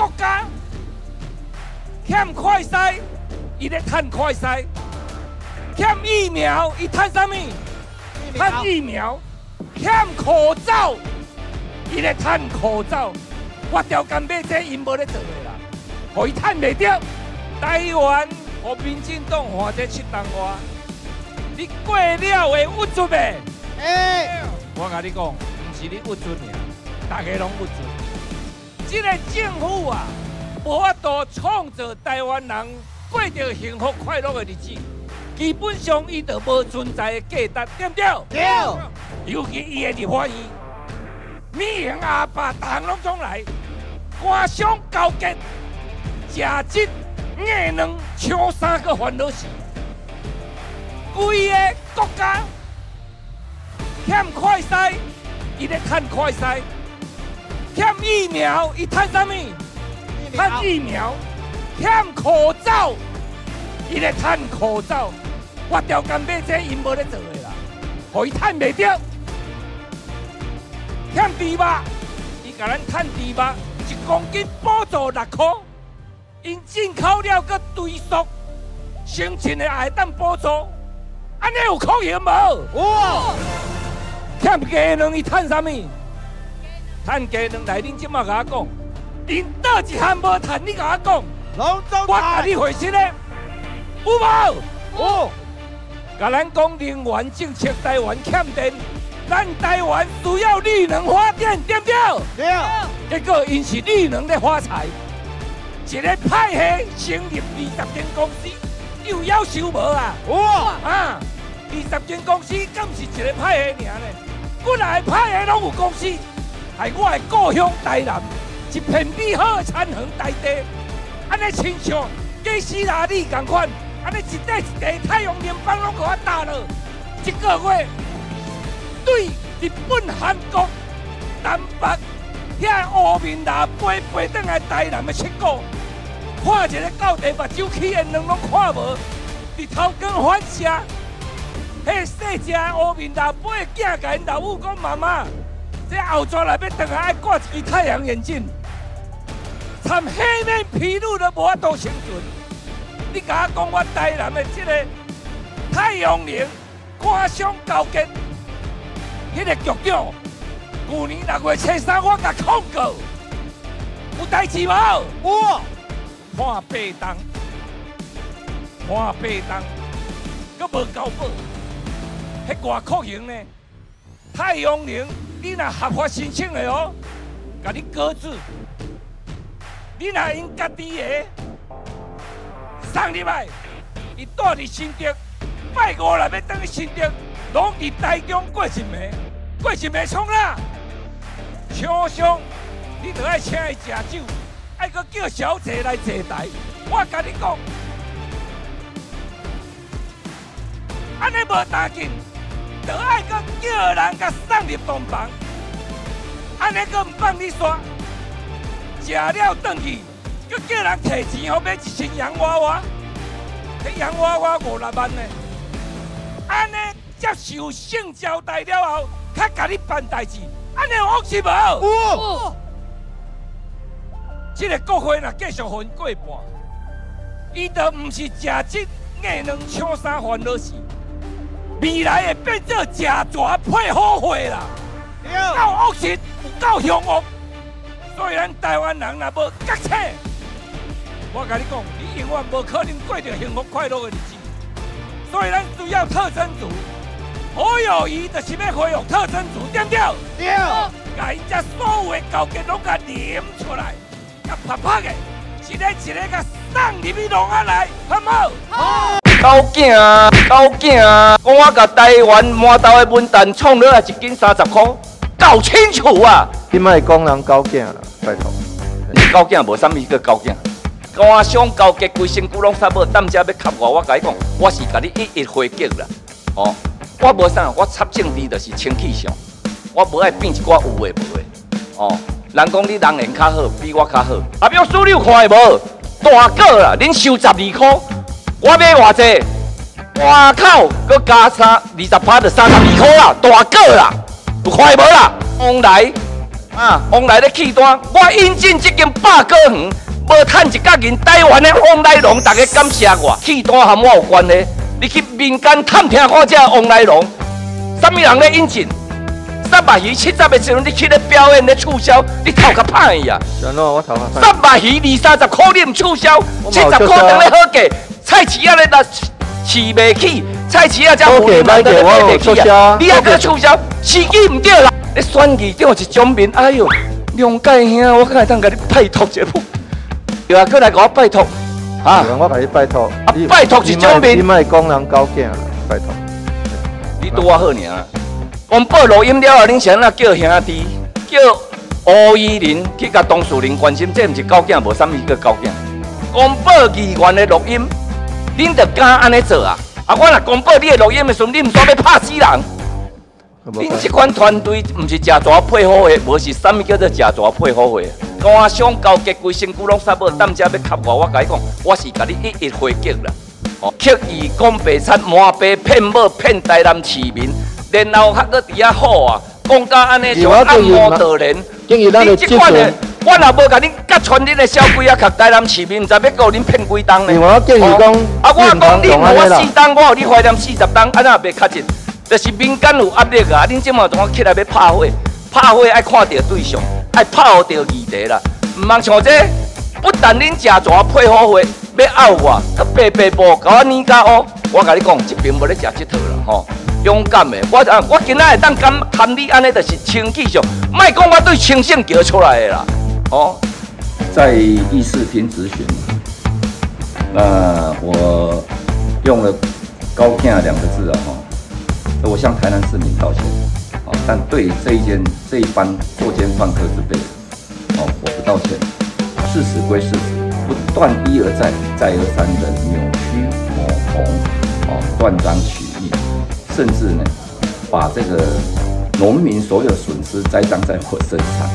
国家欠快筛，伊咧趁快筛；欠疫苗，伊趁什么？趁疫苗；欠口罩，伊咧趁口罩。我条干买这因无咧做的啦，互伊趁袂着。台湾和民进党换这七党话，你过了会屈足袂？哎，我甲你讲，毋是你屈足尔，大家拢屈足。这个政府啊，无法度创造台湾人过着幸福快乐的日子，基本上伊就无存在的价值，对不对？对。尤其伊的立法院，米行阿爸，党拢总来，官商勾结，食质。硬两抢三个烦恼事，规个国家欠快筛，伊咧趁快筛；欠疫苗，伊趁什么？趁疫苗；欠口罩，伊咧趁口罩。我条干买这因无咧做的啦，互伊趁袂着。欠猪肉，伊甲咱趁猪肉，一公斤补助六块。因进口了搁堆塑，生存的爱当补助，安尼有可行无？哇！欠鸡卵伊趁啥物？趁鸡卵来，恁即马甲我讲，因倒一项无趁，你甲我讲，我甲你回信咧，有无？有。甲咱讲能源政策，台湾欠电，咱台湾需要绿能发电，对不对？对。结果因是绿能在发财。一个派系成立二十间公司，又要收无啊？哇啊！二十间公司敢是一个派系尔呢？本来派系拢有公司，在我的故乡台南，一片美好的田园大地，安尼亲像加斯拉利同款，安尼一块一块太阳能板拢给我打了。一个月对日本、韩国、南北遐乌面拿飞飞转来台南的七股。看一个到地目睭起烟两拢看无，日头光反射，迄细只乌面大背的囝甲因老母讲妈妈，这后座内面等下爱挂一支太阳眼镜，参黑面皮路都无法度生存。你甲我讲我台南的这个太阳能官商勾结，迄个局长，去年六月初三我甲控告，有代志无？有。判八档，看八档，阁无交保，迄外酷刑呢？太阳能，你若合法申请的哦，甲你搁置。你若因家己的，上礼拜伊住伫新竹，拜五来要等去新竹，拢伫台中过一暝，过一暝创啦。车上你着爱请伊食酒。爱阁叫小姐来坐台，我甲你讲，安尼无打紧，就爱阁叫人甲送入洞房，安尼阁唔放你耍，食了转去，阁叫人摕钱好买一身洋娃娃，迄洋娃娃五六万呢，安尼接受性交代了后，较甲你办代志，安尼有是无？这个国会若继续分过半，伊都唔是食这硬两抢三烦恼事，未来会变做食蛇配好货啦。够恶心，够凶恶，所以咱台湾人若无觉醒，我甲你讲，你永远无可能过着幸福快乐的日子。所以咱需要特征组，好友谊就是要恢复特征组，对不对？对。把因只所有的交结拢甲念出来。甲拍拍的，一个一个甲送入去笼仔内，好唔好？好。交警啊，交警啊！我甲台湾满头的文旦创落来一斤三十块，搞清楚啊！你莫讲人交警啦，拜托。交警无啥物个交警，官商交结，规身躯拢差无，担遮要卡我，我甲你讲，我是甲你一一回击啦。哦，我无啥，我插政治就是清气上，我无爱变一寡有诶无诶。哦。人讲你人缘较好，比我较好。阿表输你有看无？大个啦，恁收十二块，我买偌济？我靠，搁加三二十趴就三十二块啦，大个啦，有看无啦？往来啊，往来咧气单，我引进这间百果园，无趁一角银。台湾的往来龙，大家感谢我，气单和我有关系。你去民间探听看这往来龙，什么人咧引进？三百鱼七十的时阵，你去咧表演咧促销，你头壳歹呀！三百鱼二三十块你唔促销，七十块当咧好价，菜市啊咧那饲袂起，菜市啊才无人买得买得起啊！你还搁促销，时机唔对啦！你选举长是种面，哎呦，梁介兄，我敢会当甲你拜托一步，对啊，过来甲我拜托啊！我甲你拜托，拜托是种面，你莫讲人高见啦，拜托。你对我好尔。公报录音了后，恁先啊叫兄弟，叫吴依林去甲董树林关心，这毋是高囝，无啥物个高囝。公报议员的录音，恁着敢安尼做啊？啊，我若公布你的录音的时阵，你毋煞要拍死人？恁这款团队毋是假蛇配好的，无是啥物叫做假蛇配好的？官商勾结，规身躯拢杀无，担遮要吸我，我甲你讲，我是甲你一一回击啦。哦，刻意讲白惨，满白骗某，骗台南市民。然后还搁伫遐好啊，讲到安尼就暗摩道人。你即款的，我若无甲恁甲传恁的小鬼啊，甲台南市民，毋知要告恁骗几档呢？我建议讲，啊，我讲你我四档，我互你怀念四十档，安那袂较真？就是民间有压力啊，恁即马怎啊起来要拍火？拍火爱看到对象，爱拍到议题啦。毋通像这，不但恁食蛇配好火，要拗我，甲白白布甲我捏甲乌。我甲你讲，这边无咧食即套啦，吼。勇敢的，我啊，我今仔会当敢谈你安尼，就是清气上，莫讲我对清醒叫出来的啦。哦，在议事厅咨询，那我用了“高兴”两个字啊，哈，我向台南市民道歉，啊，但对这一间这一班作奸犯科之辈，哦，我不道歉。事实归事实，不断一而再、再而三的扭曲抹红，哦，断章取义。甚至呢，把这个农民所有损失栽赃在我身上，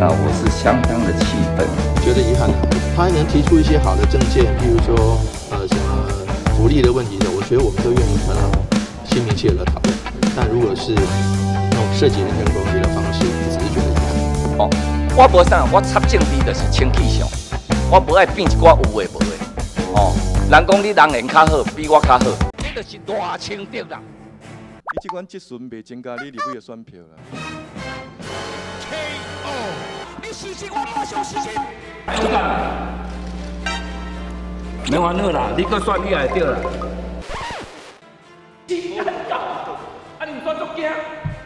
那我是相当的气愤，觉得遗憾。他还能提出一些好的政见，譬如说，呃，什么福利的问题的，我觉得我们都愿意和他心平气和讨论。但如果是那种涉及人身攻击的方式，只是觉得遗憾。哦，我无啥，我插政治就是清气象，我不爱变一寡有诶无诶。哦，人讲你人缘较好，比我较好，你就是大清德人。你这款积损未增加你立委的选票啦。你死死我马上死死。没烦恼啦，你搁选你也对啦。你很搞，啊你说做惊，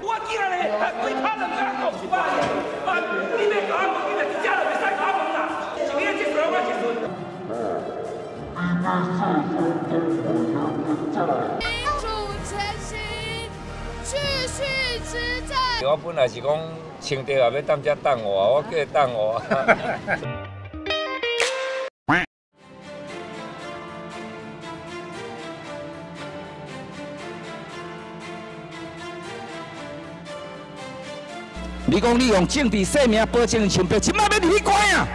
我惊咧，为他人家搞失败，啊你别搞，你别家人别再搞我啦，一年积损我积损。我本来是讲清德也要当遮等我，我叫伊等我。你讲你用政治生命保证清白，今麦要你去关啊？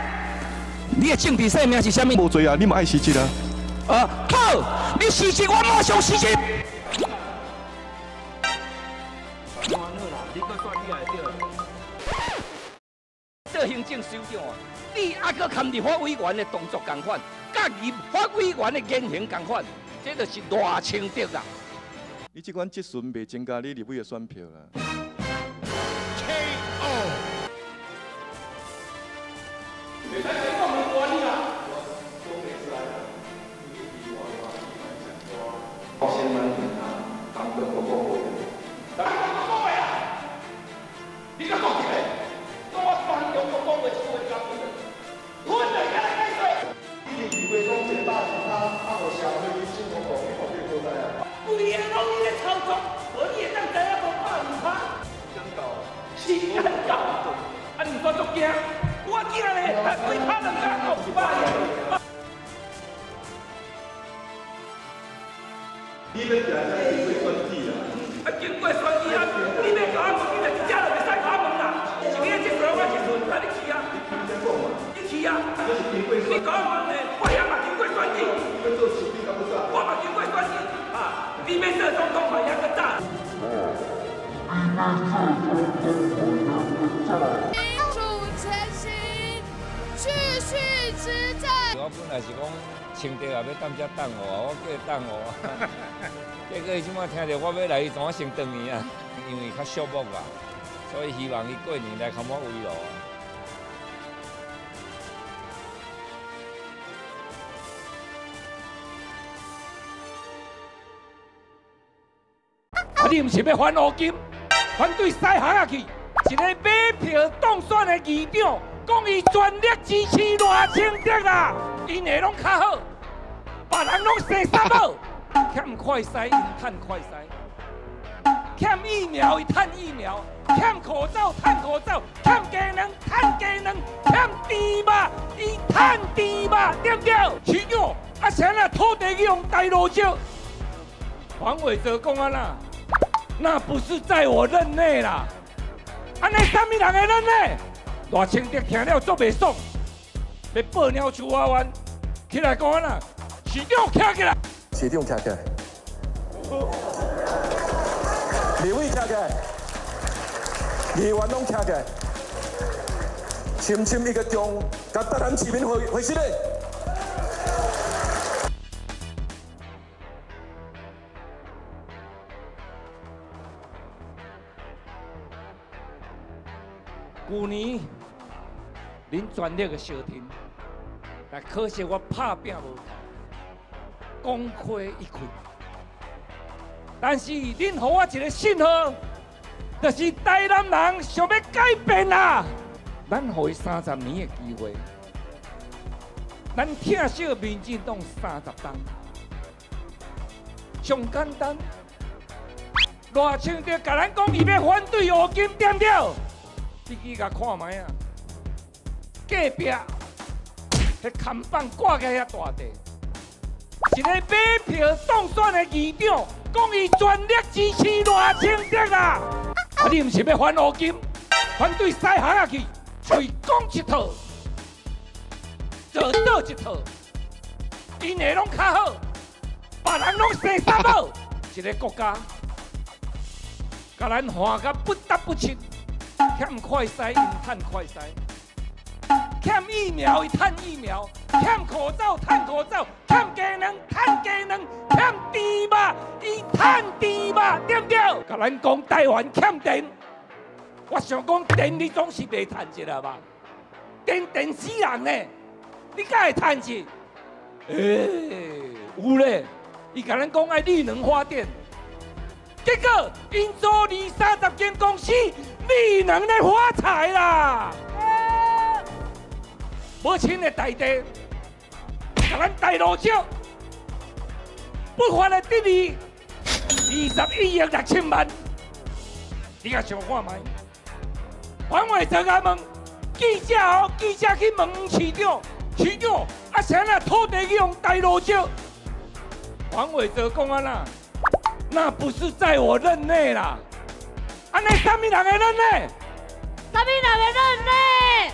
你的政治生命是啥物？无罪啊！你嘛爱辞职啊？啊好，你辞职，我马上辞职。政首长啊，你阿个看立法委员的动作共款，佮立法委员的言行共款，这就是大清德啦。你这款质询袂增加你立委的选票啦。我经过选举啊？经过选举啊！你别搞我，你别一家都别使搞门啦！一年一岁我一岁，那你去啊？你去啊？你搞门嘞？我也嘛经过选举。我嘛经过选举啊！你别做总统嘛，也个早。主前行，继续执政。我本来是讲清德也要当遮等我，我叫伊等我。结果伊即摆听着我要来，伊怎啊先转去啊？因为较寂寞啊，所以希望伊过年来看我围炉啊。啊，你毋是要反乌金，反对西行啊去？一个买票当选的议长，讲伊全力支持赖清德啦，因下拢较好，别人拢洗衫帽，欠快筛因趁快筛，欠疫苗伊趁疫苗，欠口罩趁口罩，欠鸡卵趁鸡卵，欠猪肉伊趁猪肉，对不对？市长，啊，谁啊土地去用大路少？黄伟哲讲啊啦，那不是在我任内啦。安尼啥物人的任内？赖清德听了足袂爽，要报鸟树蛙湾起来讲啊啦，市长站起来，市长站起来，李伟站起来，议员拢站起来，深深一个钟甲台南市民回回信嘞。旧年恁全力的相挺，但可惜我拍拼无头，功亏一篑。但是恁给我一个信号，就是台南人想要改变啦。咱给伊三十年的机会，咱疼惜民进党三十党，上简单。赖清德甲咱讲，伊要反对乌金，点了？你去甲看卖啊！隔壁迄看板挂在遐大地，一个买票当选的议长，讲伊全力支持赖清德啊！啊，你毋是要反乌金，反对西海啊去，嘴讲一套，做倒一套，因下拢较好，别人拢洗衫帽，一个国家，甲咱换甲不得不亲。欠快筛，伊趁快筛；欠疫苗，伊趁疫苗；欠口罩，趁口罩；欠能，趁鸡卵；欠猪肉，伊趁猪肉，对不对？甲咱讲台湾欠电，我想讲电，你总是袂趁一啦吧？电电死人呢，你敢会趁一？诶，有咧，伊甲咱讲爱绿能发电。结果，因做二三十间公司，你能咧发财啦！无钱的大地，甲咱大路少，不法的得利，二十一亿六千万，你甲想看卖？黄伟哲甲问记者哦，记者去问市长，市长啊，谁啊土地去用大路少？黄伟哲讲啊啦。那不是在我任内啦，啊，那什么人的任内？什么人的任内？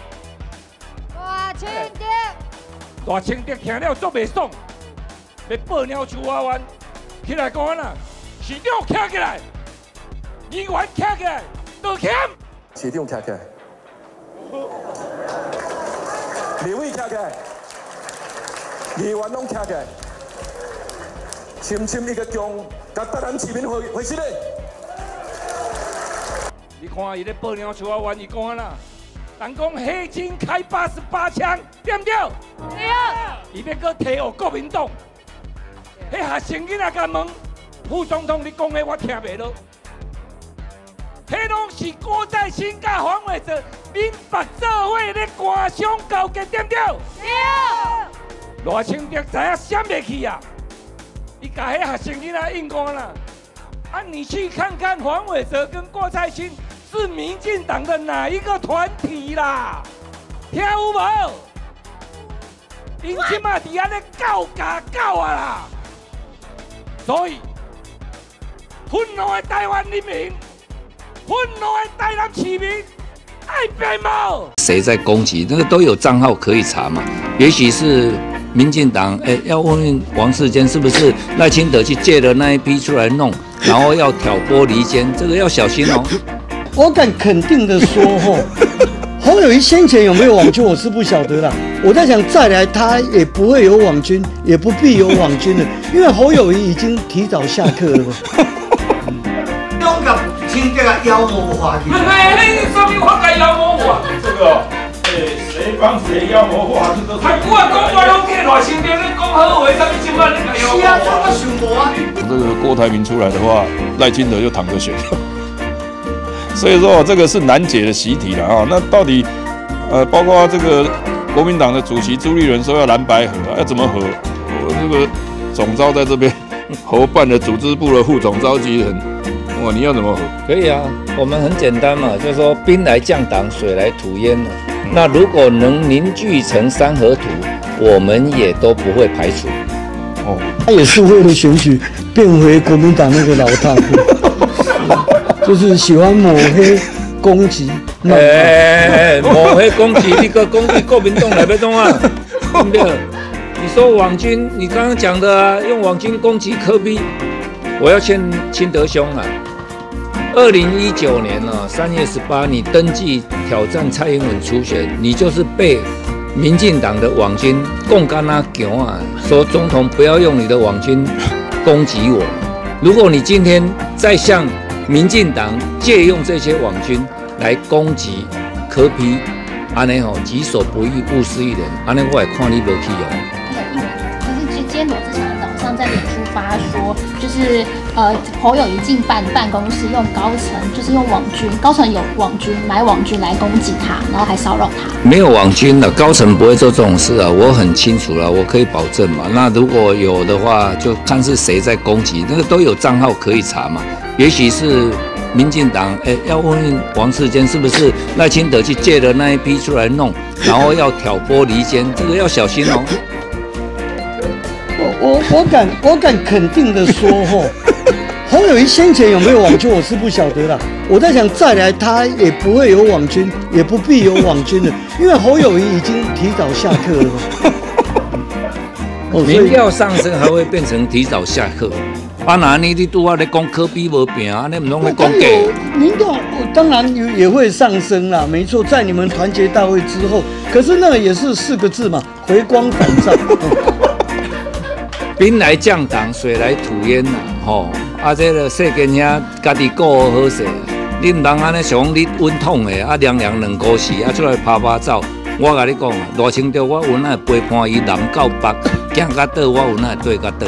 大清德，大清德听了足袂爽，要报鸟树蛙湾起来讲啦，市长站起来，议员站起来，道歉。市长站起来，李伟站起来，议员拢站起来，深深一个将。甲台南市民回回信嘞！你看伊咧报鸟树啊，玩伊讲啦，人讲黑金开八十八枪，对不对？对啊！伊要搁提互国民党，迄学生囡仔甲问副总统，你讲的我听袂落。迄拢是郭在新甲黄伟哲民白社会咧官商勾结，对不对？对。赖清德知影闪袂去啊！伊甲迄学生囡仔硬讲啦，啊，你去看看黄伟哲跟郭蔡清是民进党的哪一个团体啦？听有无？因即马伫安尼告假告啊啦！所以，愤怒的台湾人民，愤怒的台南市民，爱变冇？谁在攻击？那个都有账号可以查嘛？也许是。民进党哎，要问问王世坚是不是赖清德去借的那一批出来弄，然后要挑拨离间，这个要小心哦。我敢肯定的说，吼，侯友谊先前有没有网军，我是不晓得啦。我在想，再来他也不会有网军，也不必有网军的，因为侯友谊已经提早下课了嘛。勇敢请这个妖魔化去。哎，你什么话该妖魔化？这个，哎，谁帮谁妖魔化？这个。还我讲我拢替大身边咧讲好话，啥物今晚你个妖魔化？是啊，这么想无啊？这个郭台铭出来的话，赖清德就躺着选。所以说这个是难解的习题了啊！那到底，呃，包括这个国民党的主席朱立伦说要蓝白合，要怎么合？我这个总召在这边，侯办的组织部的副总召集人，哇，你要怎么合？可以啊，我们很简单嘛，就是说兵来将挡，水来土掩嘛。那如果能凝聚成三合图，我们也都不会排除。哦，他也是为了选举变回国民党那个老大哥。就是喜欢抹黑攻击，哎，抹黑攻击，你个攻击国民党来不动啊？对不对？你说网军，你刚刚讲的啊，用网军攻击科比，我要劝清德兄啊。二零一九年啊，三月十八，你登记挑战蔡英文初选，你就是被民进党的网军共干啊讲啊，说总统不要用你的网军攻击我。如果你今天再向民进党借用这些网军来攻击柯批，安尼吼己所不欲，勿施于人，安尼我也看你无去哦。可是今天罗志祥早上在脸书发说，就是呃侯友谊进办办公室用高层，就是用网军，高层有网军买网军来攻击他，然后还骚扰他。没有网军的高层不会做这种事啊，我很清楚了，我可以保证嘛。那如果有的话，就看是谁在攻击，那个都有账号可以查嘛。也许是民进党，哎，要问问王世坚是不是赖清德去借的那一批出来弄，然后要挑拨离间，这个要小心哦。我我我敢我敢肯定的说，吼，侯友谊先前有没有网军，我是不晓得啦。我在想，再来他也不会有网军，也不必有网军的，因为侯友谊已经提早下课了。民调上升还会变成提早下课。啊，那你你拄啊咧讲科比无病啊，你唔拢咧讲假？民调当然也也会上升啦，没错，在你们团结大会之后，可是那也是四个字嘛，回光返照。兵来将挡，水来土掩呐，吼！啊，这个世间兄家己过好势，你唔通安尼想你稳统的，啊，凉凉两股时啊出来拍拍走。我甲你讲啊，罗清德我有那陪伴伊南到北，行到倒我有那对到倒。